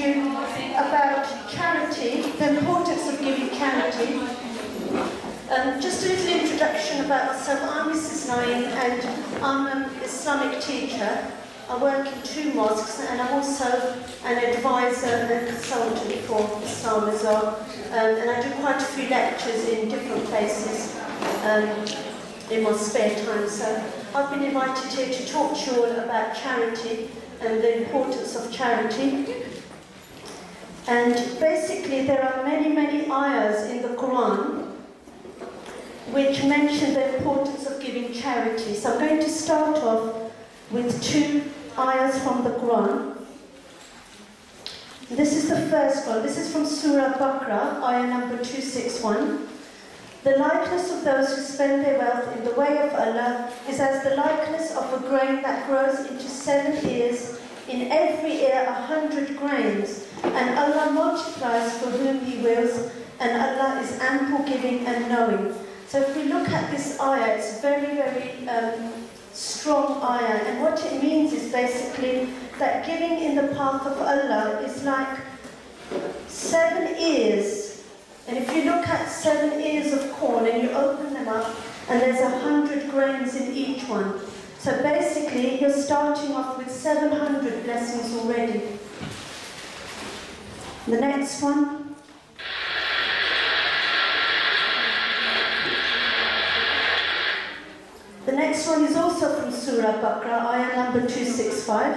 you about charity, the importance of giving charity. Um, just a little introduction about myself. I'm Mrs. Naeem and I'm an Islamic teacher. I work in two mosques and I'm also an advisor and consultant for Islam as well. Um, and I do quite a few lectures in different places um, in my spare time. So I've been invited here to talk to you all about charity and the importance of charity. And basically there are many, many ayahs in the Quran which mention the importance of giving charity. So I'm going to start off with two ayahs from the Quran. This is the first one. This is from Surah Baqarah, ayah number 261. The likeness of those who spend their wealth in the way of Allah is as the likeness of a grain that grows into seven ears, in every ear a hundred grains, and Allah multiplies for whom He wills, and Allah is ample giving and knowing. So if we look at this ayah, it's very, very um, strong ayah. And what it means is basically that giving in the path of Allah is like seven ears. And if you look at seven ears of corn and you open them up, and there's a hundred grains in each one. So basically, you're starting off with 700 blessings already. The next one. The next one is also from Surah Baqarah, ayah number 265.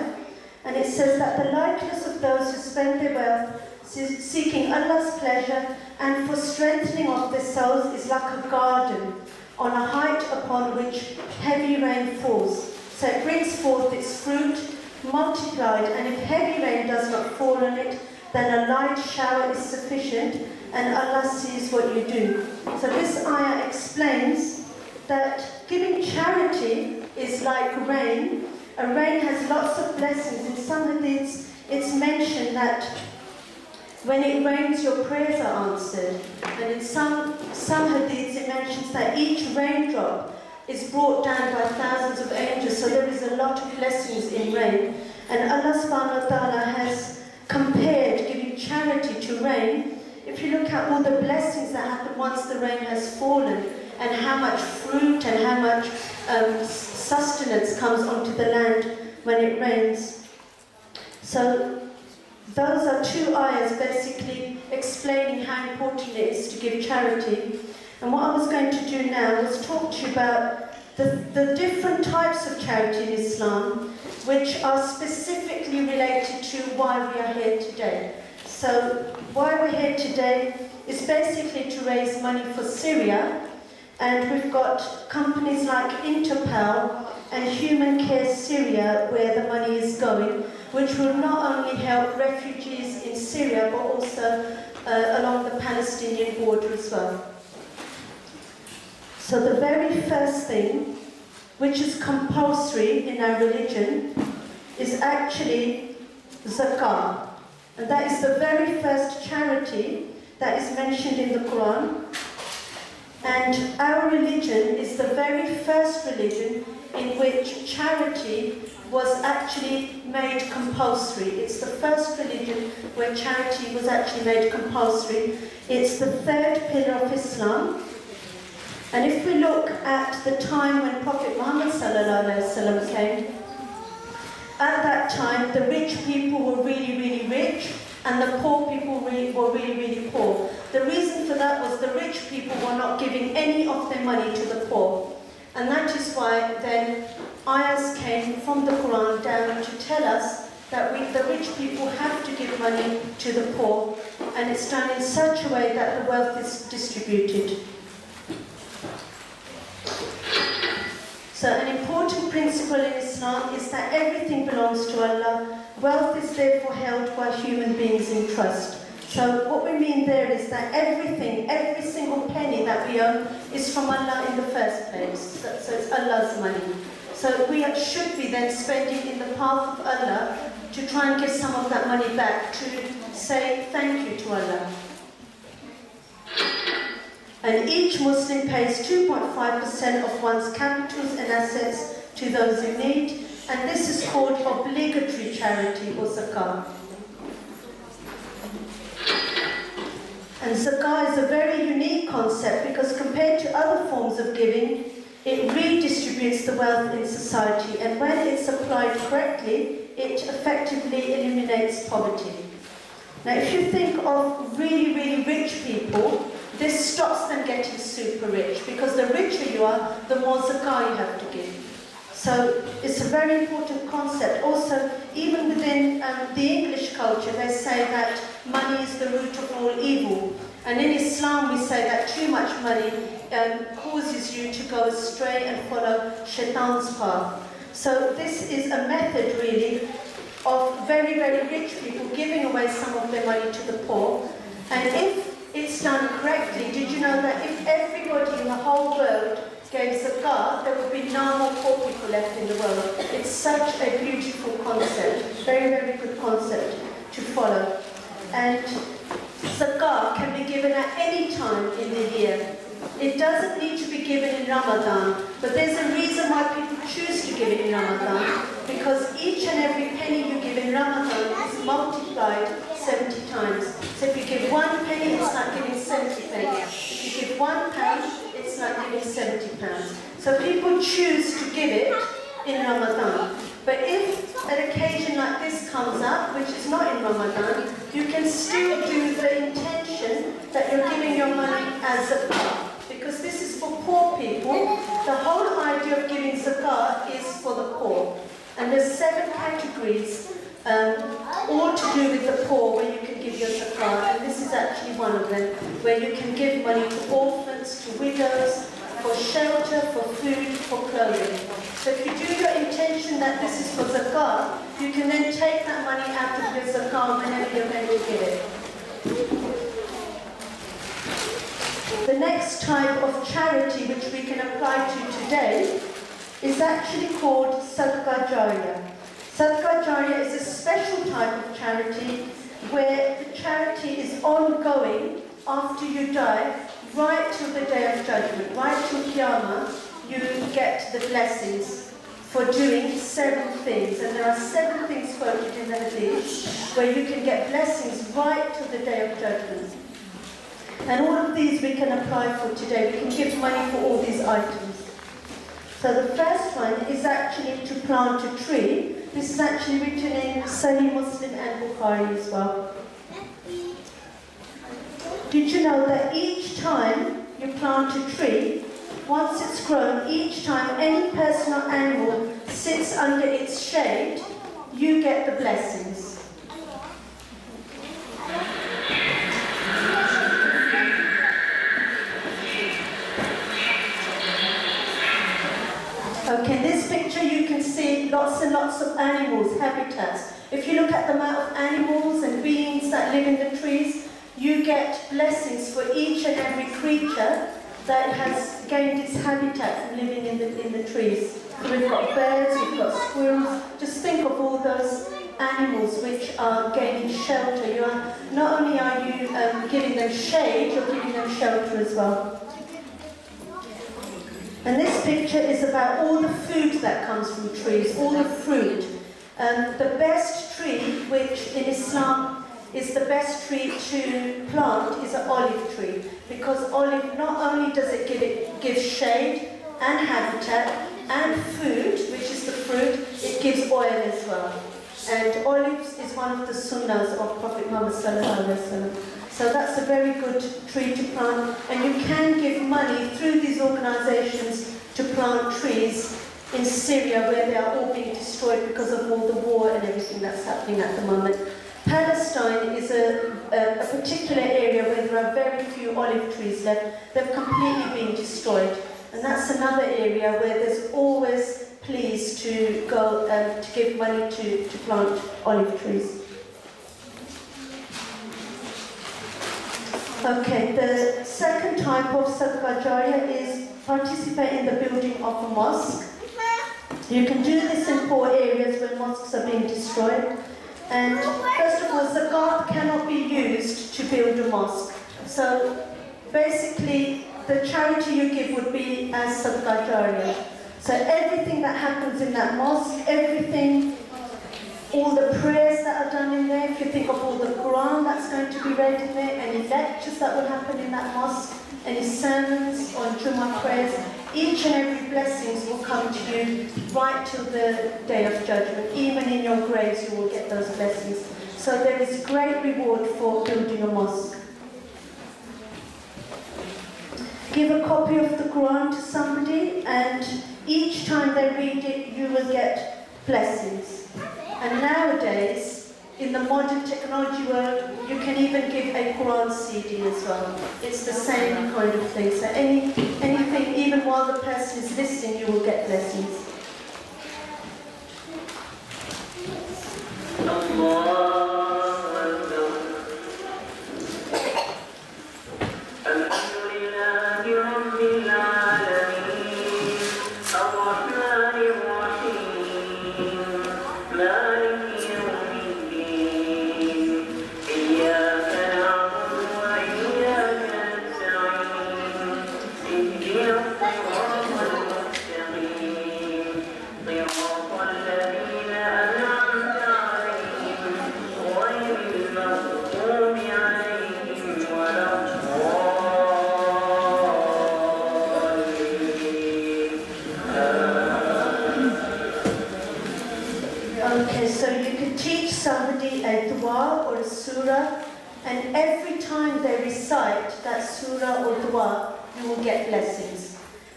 And it says that the likeness of those who spend their wealth seeking Allah's pleasure and for strengthening of their souls is like a garden on a height upon which heavy rain falls. So it brings forth its fruit multiplied, and if heavy rain does not fall on it, then a light shower is sufficient, and Allah sees what you do. So this ayah explains that giving charity is like rain. A rain has lots of blessings. In some hadiths, it's mentioned that when it rains, your prayers are answered. And in some, some hadiths, it mentions that each raindrop is brought down by thousands of angels. So there is a lot of blessings in rain. And Allah subhanahu wa ta'ala has compared rain. If you look at all the blessings that happen once the rain has fallen, and how much fruit and how much um, sustenance comes onto the land when it rains. So those are two ayahs basically explaining how important it is to give charity. And what I was going to do now was talk to you about the, the different types of charity in Islam which are specifically related to why we are here today. So why we're here today is basically to raise money for Syria and we've got companies like Interpal and Human Care Syria where the money is going, which will not only help refugees in Syria but also uh, along the Palestinian border as well. So the very first thing, which is compulsory in our religion, is actually zakah. And that is the very first charity that is mentioned in the Quran and our religion is the very first religion in which charity was actually made compulsory. It's the first religion where charity was actually made compulsory. It's the third pillar of Islam. And if we look at the time when Prophet Muhammad came, at that time the rich people were really, really rich and the poor people really, were really, really poor. The reason for that was the rich people were not giving any of their money to the poor. And that is why then ayahs came from the Quran down to tell us that we, the rich people have to give money to the poor, and it's done in such a way that the wealth is distributed. So an important principle in Islam is that everything belongs to Allah. Wealth is therefore held by human beings in trust. So what we mean there is that everything, every single penny that we own is from Allah in the first place. So, it's Allah's money. So we should be then spending in the path of Allah to try and give some of that money back to say thank you to Allah. And each Muslim pays 2.5% of one's capitals and assets to those in need, and this is called obligatory charity or zakah. And zakah is a very unique concept because compared to other forms of giving, it redistributes the wealth in society and when it's applied correctly, it effectively eliminates poverty. Now if you think of really, really rich people, this stops them getting super rich because the richer you are, the more zakah you have to give. So it's a very important concept. Also, even within um, the English culture, they say that money is the root of all evil. And in Islam, we say that too much money um, causes you to go astray and follow shaitan's path. So this is a method, really, of very, very rich people giving away some of their money to the poor. And if it's done correctly, did you know that if everybody in the whole world gave zakat, there would be no more poor people left in the world. It's such a beautiful concept, very, very good concept to follow. And zakat can be given at any time in the year. It doesn't need to be given in Ramadan, but there's a reason why people choose to give it in Ramadan, because each and every penny you give in Ramadan multiplied 70 times. So if you give one penny, it's like giving 70 pennies. If you give one pound, it's like giving 70 pounds. So people choose to give it in Ramadan. But if an occasion like this comes up, which is not in Ramadan, you can still do the intention that you're giving your money as zakah. Because this is for poor people. The whole idea of giving zakat is for the poor. And there's seven categories, um, all to do with the poor, where you can give your zakah. And this is actually one of them, where you can give money to orphans, to widows, for shelter, for food, for clothing. So if you do your intention that this is for zakah, you can then take that money out of your zakah whenever you're going to give it. The next type of charity which we can apply to today is actually called Sadaqah Jariyah. Sadaqah Jariyah is a special type of charity where the charity is ongoing after you die right till the day of judgment, right till Qiyamah, you get the blessings for doing seven things. And there are seven things quoted in the Hadith where you can get blessings right till the day of judgment. And all of these we can apply for today. We can give money for all these items. So the first one is actually to plant a tree. This is actually written in Sahih Muslim and Bukhari as well. Did you know that each time you plant a tree, once it's grown, each time any person or animal sits under its shade, you get the blessings. Okay, in this picture you can see lots and lots of animals, habitats. If you look at the amount of animals and beings that live in the trees, you get blessings for each and every creature that has gained its habitat from living in the, in the trees. we've got birds, we've got squirrels. Just think of all those animals which are gaining shelter. You are, not only are you um, giving them shade, you're giving them shelter as well. And this picture is about all the food that comes from trees, all the fruit. Um, the best tree, which in Islam is the best tree to plant is an olive tree because olive not only does it give it give shade and habitat and food, which is the fruit, it gives oil as well. And olives is one of the sunnahs of Prophet Muhammad So that's a very good tree to plant. And you can give money through these organizations to plant trees in Syria where they are all being destroyed because of all the war and everything that's happening at the moment. Palestine is a, a, a, particular area where there are very few olive trees left. They've completely been destroyed. And that's another area where there's always pleas to go um, to give money to, to plant olive trees. Okay, the second type of sadaqah jariyah is participate in the building of a mosque. You can do this in poor areas where mosques are being destroyed. And first of all, zakat cannot be used to build a mosque. So basically, the charity you give would be as sadaqah jariyah. So everything that happens in that mosque, everything all the prayers that are done in there, if you think of all the Quran that's going to be read in there, any lectures that will happen in that mosque, any sermons on Jummah prayers, each and every blessings will come to you right till the day of judgment. Even in your graves you will get those blessings. So there is great reward for building a mosque. Give a copy of the Quran to somebody and each time they read it you will get blessings. And nowadays, in the modern technology world, you can even give a Quran CD as well. It's the same kind of thing. So any, anything, even while the person is listening, you will get Thank you.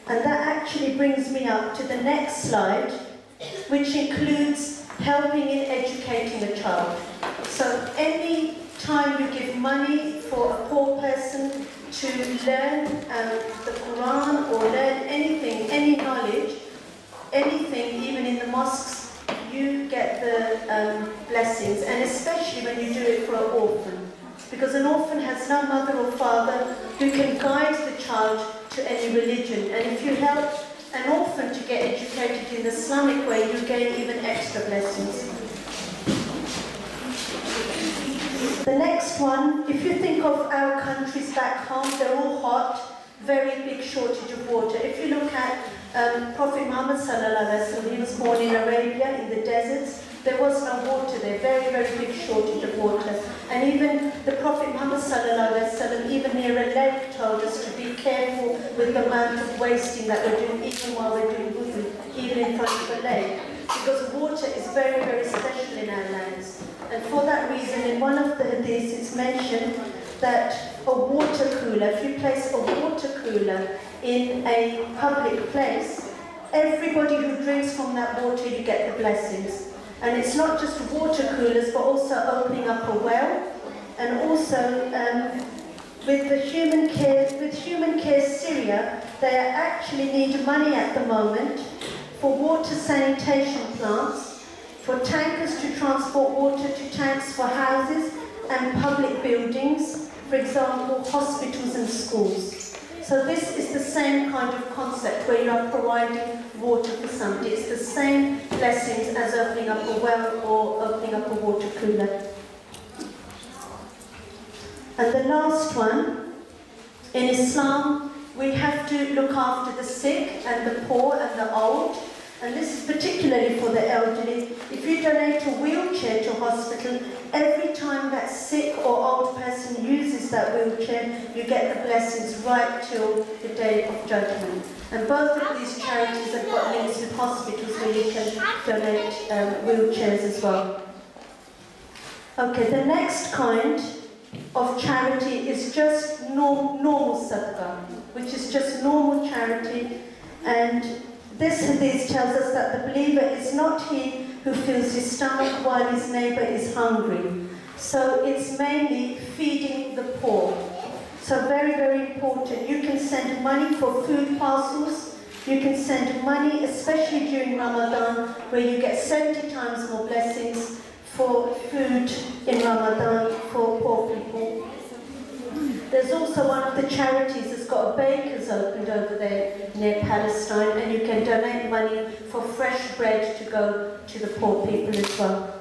And that actually brings me up to the next slide, which includes helping in educating a child. So any time you give money for a poor person to learn um, the Quran or learn anything, any knowledge, anything, even in the mosques, you get the um, blessings, and especially when you do it for an orphan. Because an orphan has no mother or father who can guide the child to any religion. And if you help an orphan to get educated in the Islamic way, you gain even extra blessings. The next one, if you think of our countries back home, they're all hot, very big shortage of water. If you look at um, Prophet Muhammad, he was born in Arabia in the deserts. There was no water there, very, very big shortage of water. And even the Prophet Muhammad even near a lake, told us to be careful with the amount of wasting that we're doing, even while we're doing wudu, even in front of a lake. Because water is very, very special in our lands. And for that reason, in one of the hadiths, it's mentioned that a water cooler, if you place a water cooler in a public place, everybody who drinks from that water, you get the blessings. And it's not just water coolers, but also opening up a well. And also, um, with the Human Care, with Human Care Syria, they actually need money at the moment for water sanitation plants, for tankers to transport water to tanks for houses and public buildings, for example, hospitals and schools. So this is the same kind of concept where you are providing water for somebody. It's the same blessings as opening up a well or opening up a water cooler. And the last one, in Islam, we have to look after the sick and the poor and the old and this is particularly for the elderly, if you donate a wheelchair to hospital, every time that sick or old person uses that wheelchair, you get the blessings right till the day of judgment. And both of these charities have got links with hospitals where you can donate um, wheelchairs as well. Okay, the next kind of charity is just norm normal sadaqah, which is just normal charity and this hadith tells us that the believer is not he who fills his stomach while his neighbor is hungry. So it's mainly feeding the poor. So very, very important. You can send money for food parcels. You can send money, especially during Ramadan, where you get 70 times more blessings for food in Ramadan for poor people. There's also one of the charities got a baker's opened over there near Palestine, and you can donate money for fresh bread to go to the poor people as well.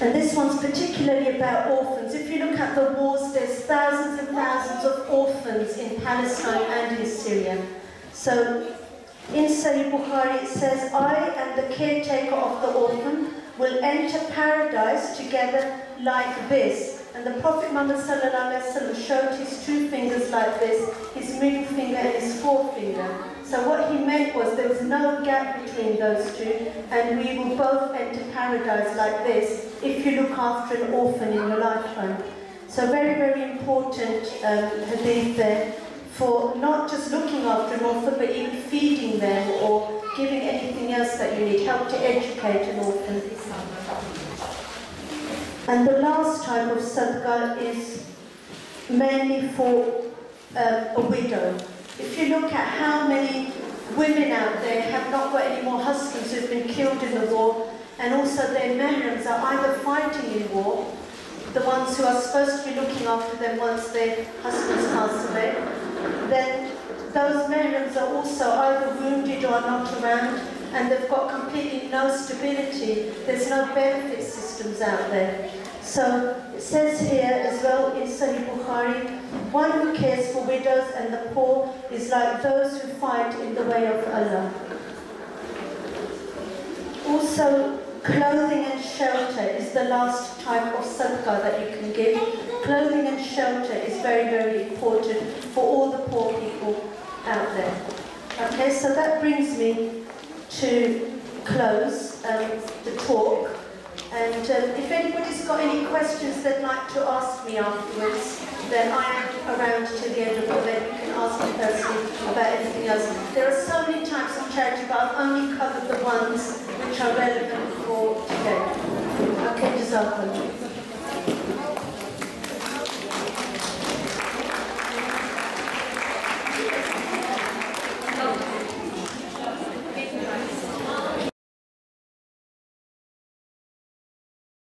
And this one's particularly about orphans. If you look at the wars, there's thousands and thousands of orphans in Palestine and in Syria. So in Sahih Bukhari it says, I am the caretaker of the orphan will enter paradise together like this. And the Prophet Muhammad showed his two fingers like this, his middle finger and his forefinger. So what he meant was there was no gap between those two, and we will both enter paradise like this if you look after an orphan in your lifetime. So very, very important um, hadith there for not just looking after an orphan, but even feeding them or giving anything else that you need, help to educate an orphan. And the last type of sadaqah is mainly for um, a widow. If you look at how many women out there have not got any more husbands who've been killed in the war, and also their mahrams are either fighting in war, the ones who are supposed to be looking after them once their husbands pass away, then those mahrams are also either wounded or not around, and they've got completely no stability. There's no benefit systems out there. So it says here as well in Sahih Bukhari, one who cares for widows and the poor is like those who fight in the way of Allah. Also, clothing and shelter is the last type of sadaqah that you can give. Clothing and shelter is very, very important for all the poor people out there. Okay, so that brings me to close um, the talk. And um, if anybody's got any questions they'd like to ask me afterwards, then I am around to the end of the event. You can ask me personally about anything else. There are so many types of charity, but I've only covered the ones which are relevant for today. Okay, Jazakallah.